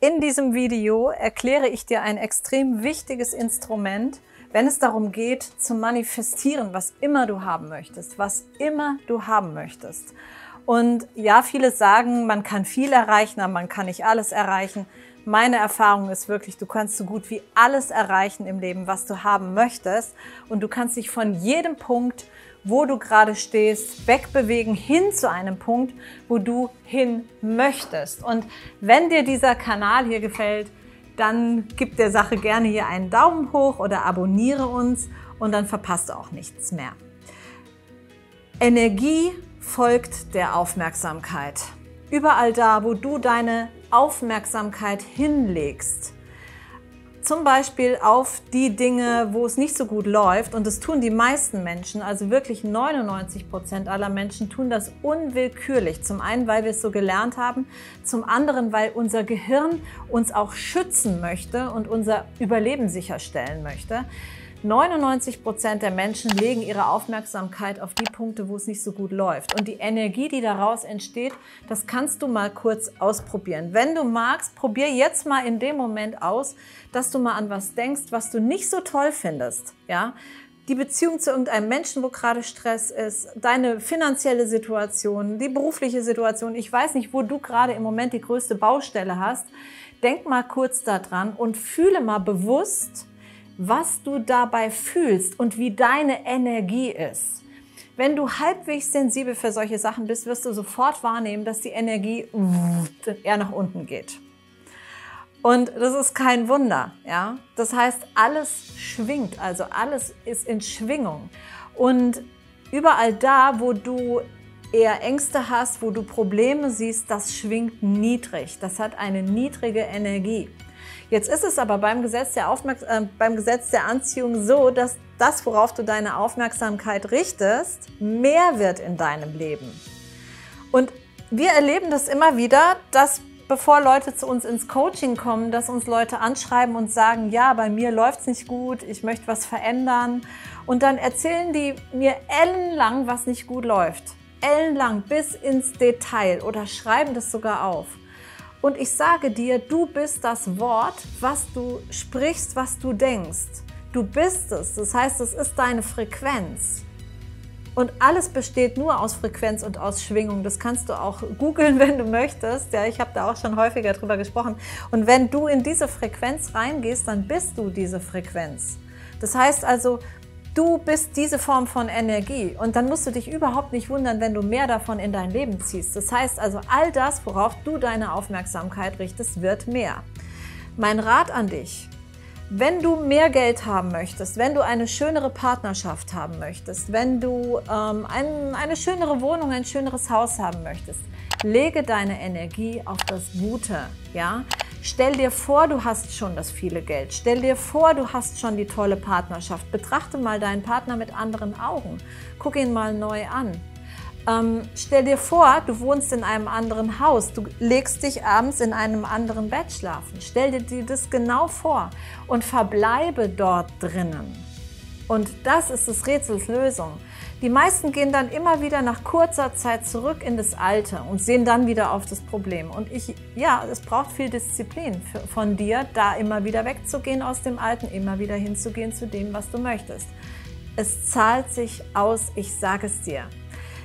In diesem Video erkläre ich dir ein extrem wichtiges Instrument, wenn es darum geht, zu manifestieren, was immer du haben möchtest, was immer du haben möchtest. Und ja, viele sagen, man kann viel erreichen, aber man kann nicht alles erreichen. Meine Erfahrung ist wirklich, du kannst so gut wie alles erreichen im Leben, was du haben möchtest. Und du kannst dich von jedem Punkt wo du gerade stehst, wegbewegen hin zu einem Punkt, wo du hin möchtest. Und wenn dir dieser Kanal hier gefällt, dann gib der Sache gerne hier einen Daumen hoch oder abonniere uns und dann verpasst du auch nichts mehr. Energie folgt der Aufmerksamkeit. Überall da, wo du deine Aufmerksamkeit hinlegst, zum Beispiel auf die Dinge, wo es nicht so gut läuft. Und das tun die meisten Menschen, also wirklich 99 Prozent aller Menschen tun das unwillkürlich. Zum einen, weil wir es so gelernt haben, zum anderen, weil unser Gehirn uns auch schützen möchte und unser Überleben sicherstellen möchte. 99 Prozent der Menschen legen ihre Aufmerksamkeit auf die Punkte, wo es nicht so gut läuft. Und die Energie, die daraus entsteht, das kannst du mal kurz ausprobieren. Wenn du magst, probier jetzt mal in dem Moment aus, dass du mal an was denkst, was du nicht so toll findest. Ja? Die Beziehung zu irgendeinem Menschen, wo gerade Stress ist, deine finanzielle Situation, die berufliche Situation, ich weiß nicht, wo du gerade im Moment die größte Baustelle hast. Denk mal kurz daran und fühle mal bewusst, was du dabei fühlst und wie deine Energie ist. Wenn du halbwegs sensibel für solche Sachen bist, wirst du sofort wahrnehmen, dass die Energie eher nach unten geht. Und das ist kein Wunder, ja. Das heißt, alles schwingt, also alles ist in Schwingung. Und überall da, wo du eher Ängste hast, wo du Probleme siehst, das schwingt niedrig. Das hat eine niedrige Energie. Jetzt ist es aber beim Gesetz der, Aufmerks äh, beim Gesetz der Anziehung so, dass das, worauf du deine Aufmerksamkeit richtest, mehr wird in deinem Leben. Und wir erleben das immer wieder, dass bevor Leute zu uns ins Coaching kommen, dass uns Leute anschreiben und sagen, ja, bei mir läuft es nicht gut, ich möchte was verändern. Und dann erzählen die mir ellenlang, was nicht gut läuft. Ellenlang bis ins Detail oder schreiben das sogar auf. Und ich sage dir, du bist das Wort, was du sprichst, was du denkst. Du bist es. Das heißt, es ist deine Frequenz. Und alles besteht nur aus Frequenz und aus Schwingung. Das kannst du auch googeln, wenn du möchtest. Ja, ich habe da auch schon häufiger drüber gesprochen. Und wenn du in diese Frequenz reingehst, dann bist du diese Frequenz. Das heißt also, Du bist diese Form von Energie und dann musst du dich überhaupt nicht wundern, wenn du mehr davon in dein Leben ziehst. Das heißt also, all das, worauf du deine Aufmerksamkeit richtest, wird mehr. Mein Rat an dich, wenn du mehr Geld haben möchtest, wenn du eine schönere Partnerschaft haben möchtest, wenn du ähm, ein, eine schönere Wohnung, ein schöneres Haus haben möchtest, lege deine Energie auf das Gute. Ja? Stell dir vor, du hast schon das viele Geld. Stell dir vor, du hast schon die tolle Partnerschaft. Betrachte mal deinen Partner mit anderen Augen. Guck ihn mal neu an. Ähm, stell dir vor, du wohnst in einem anderen Haus. Du legst dich abends in einem anderen Bett schlafen. Stell dir das genau vor und verbleibe dort drinnen. Und das ist des Rätsels Lösung. Die meisten gehen dann immer wieder nach kurzer Zeit zurück in das Alte und sehen dann wieder auf das Problem. Und ich, ja, es braucht viel Disziplin von dir, da immer wieder wegzugehen aus dem Alten, immer wieder hinzugehen zu dem, was du möchtest. Es zahlt sich aus, ich sage es dir.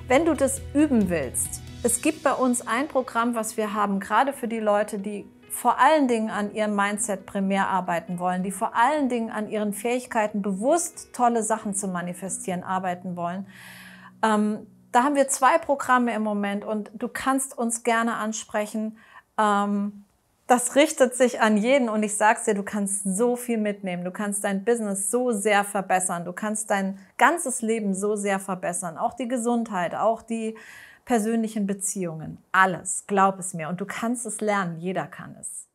Wenn du das üben willst, es gibt bei uns ein Programm, was wir haben, gerade für die Leute, die vor allen Dingen an ihrem Mindset primär arbeiten wollen, die vor allen Dingen an ihren Fähigkeiten bewusst tolle Sachen zu manifestieren arbeiten wollen. Ähm, da haben wir zwei Programme im Moment und du kannst uns gerne ansprechen. Ähm, das richtet sich an jeden und ich sag's dir, du kannst so viel mitnehmen. Du kannst dein Business so sehr verbessern. Du kannst dein ganzes Leben so sehr verbessern. Auch die Gesundheit, auch die persönlichen Beziehungen. Alles, glaub es mir. Und du kannst es lernen, jeder kann es.